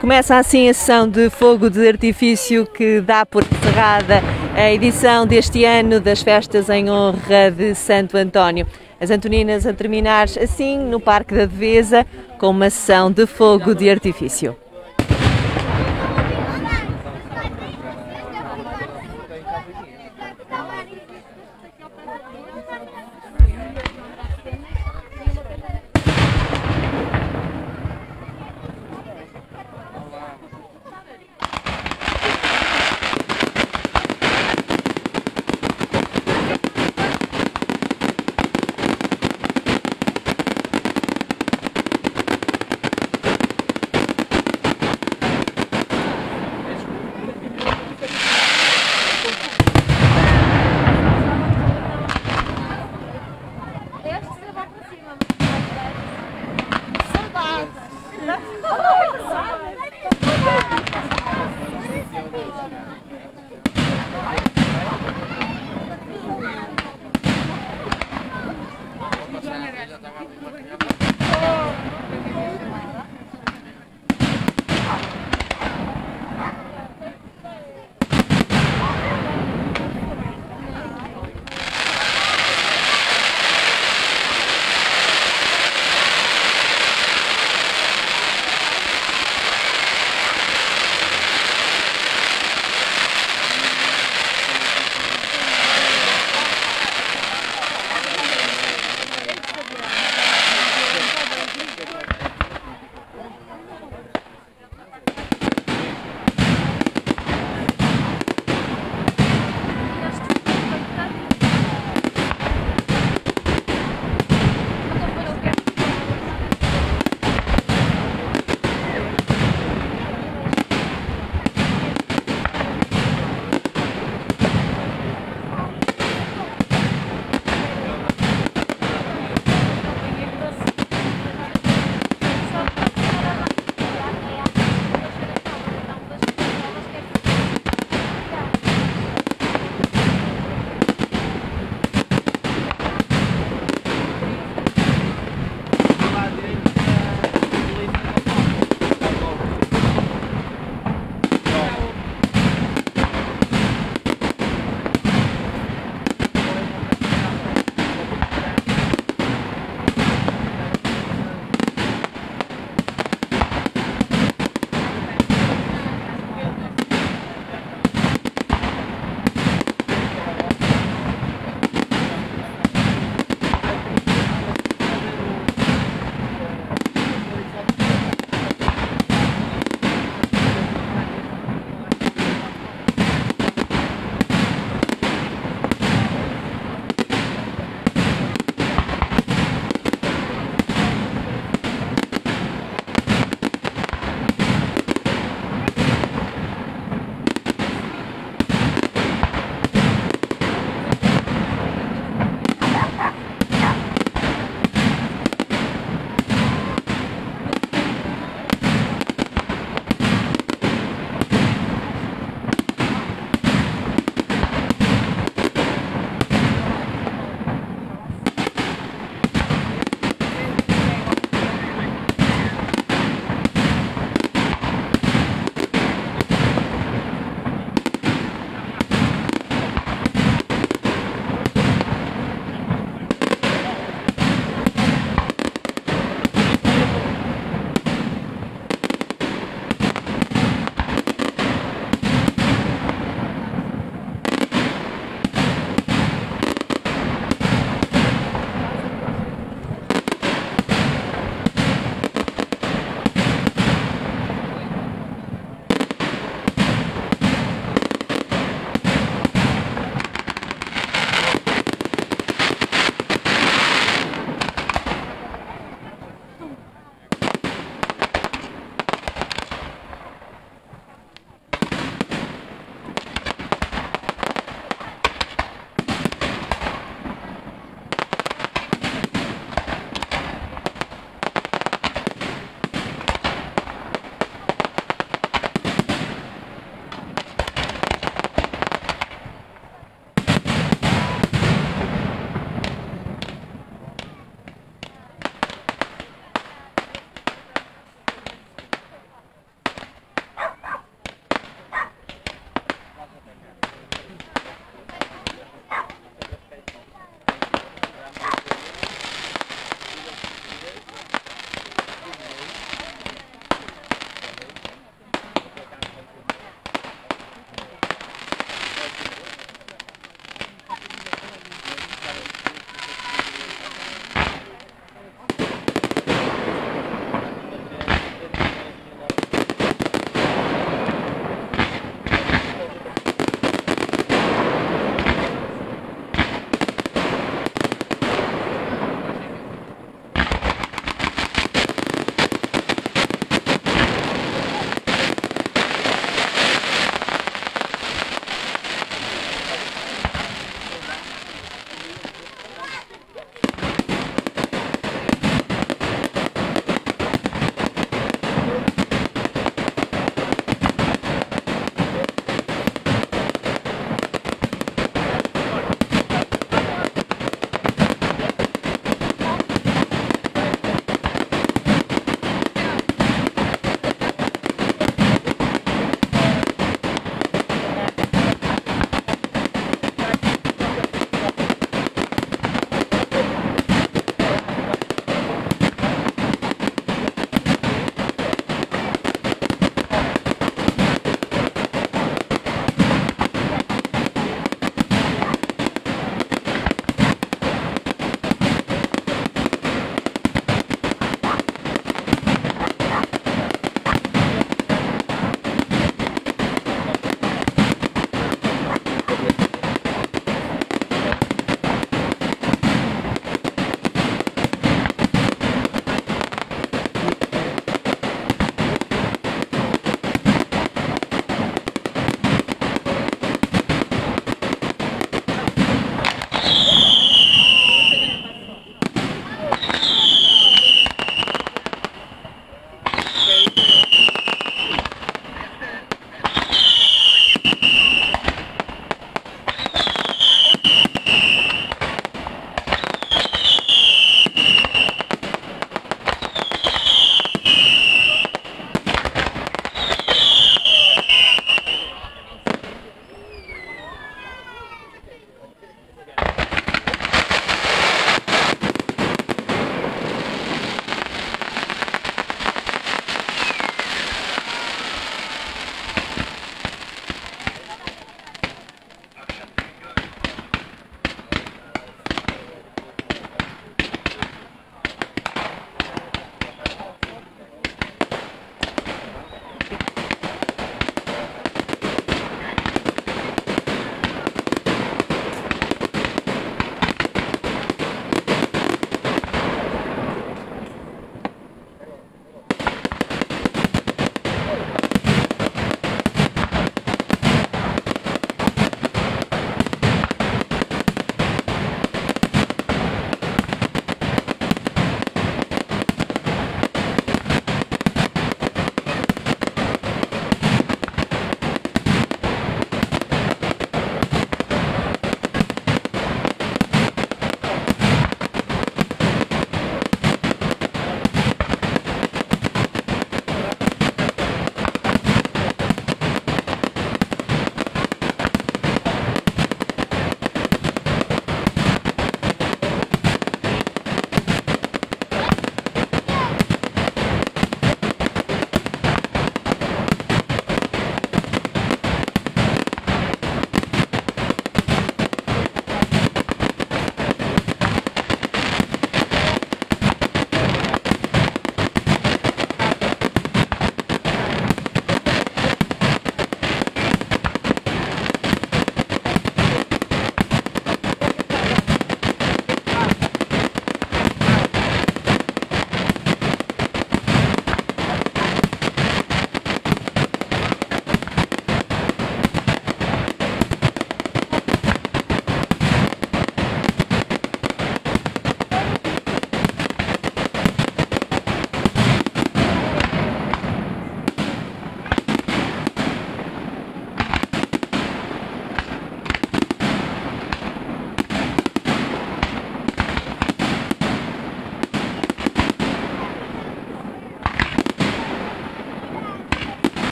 Começa assim a sessão de fogo de artifício que dá por encerrada a edição deste ano das festas em honra de Santo António. As Antoninas a terminar assim no Parque da Devesa com uma sessão de fogo de artifício.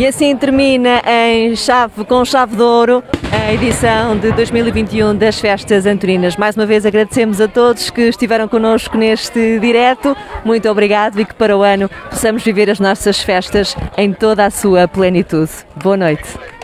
E assim termina em chave, com chave de ouro a edição de 2021 das Festas Antoninas. Mais uma vez agradecemos a todos que estiveram connosco neste direto. Muito obrigado e que para o ano possamos viver as nossas festas em toda a sua plenitude. Boa noite.